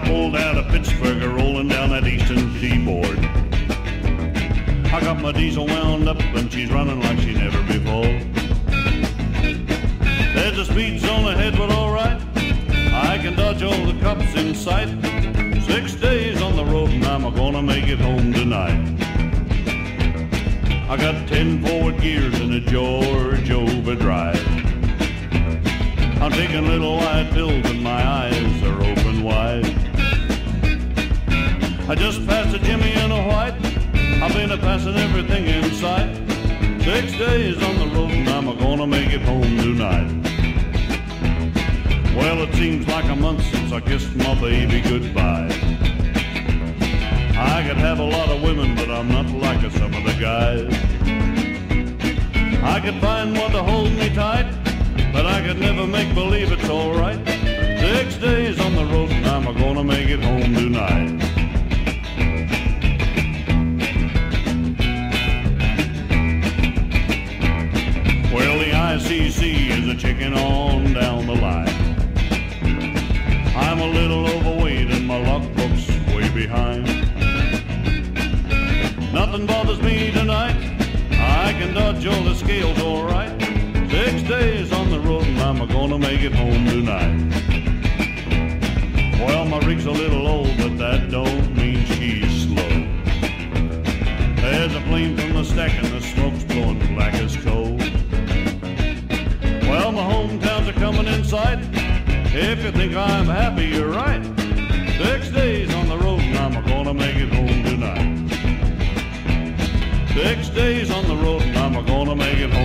pulled out of Pittsburgh, rolling down that eastern seaboard. I got my diesel wound up and she's running like she never before. There's a speed zone ahead, but alright. I can dodge all the cops in sight. Six days on the road and I'm gonna make it home tonight. I got ten forward gears in a Georgia overdrive. I'm taking little white pills and my eyes are open wide. I just passed a Jimmy in a white. I've been a passing everything in sight. Six days on the road and I'm gonna make it home tonight. Well, it seems like a month since I kissed my baby goodbye. I could have a lot of women, but I'm not like some of the guys. I could find one to hold me tight, but I could never make believe it's alright. ICC is a chicken on down the line. I'm a little overweight and my logbook's way behind. Nothing bothers me tonight. I can dodge all the scales all right. Six days on the road and I'm gonna make it home tonight. Well, my rig's a little old, but that don't If you think I'm happy, you're right. Six days on the road and I'm gonna make it home tonight. Six days on the road and I'm gonna make it home.